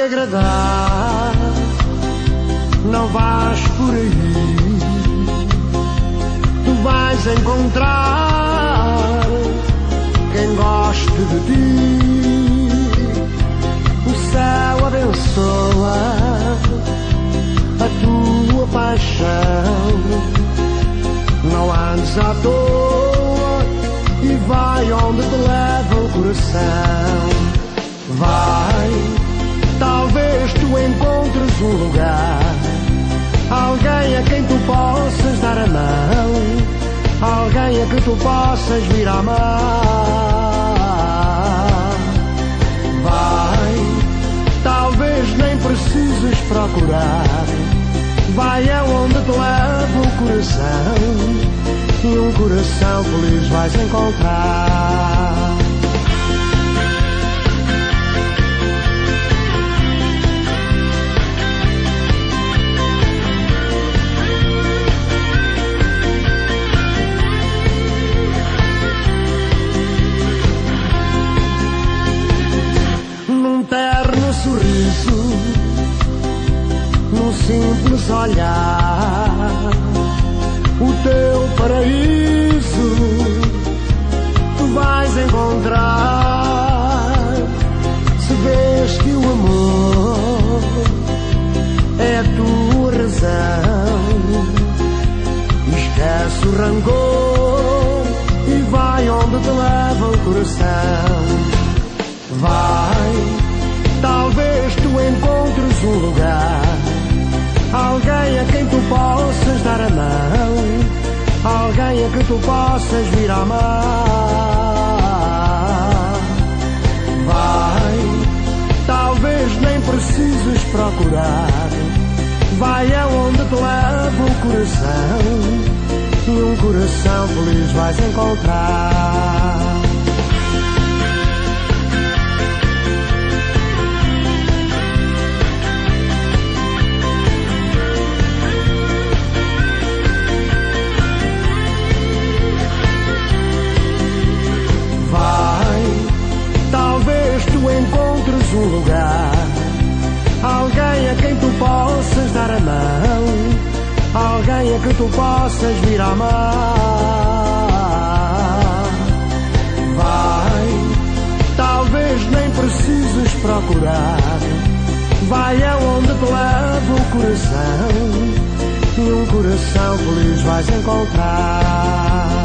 agradar. Não vais por aí, tu vais encontrar quem goste de ti. O céu abençoa a tua paixão. Não andes à toa e vai onde te leva o coração. Alguém a que tu possas vir a amar. Vai, talvez nem precises procurar, vai aonde te leva o coração, e um coração feliz vais encontrar. Simples olhar. O teu paraíso tu vais encontrar. Se vês que o amor é a tua razão esquece o rancor e vai onde te leva o coração. Vai que tu possas vir amar. Vai, talvez nem precises procurar, vai aonde te leva o coração, e um coração feliz vais encontrar. Um lugar, alguém a quem tu possas dar a mão, alguém a que tu possas vir a amar. Vai, talvez nem precises procurar, vai aonde te leva o coração, e um coração feliz vais encontrar.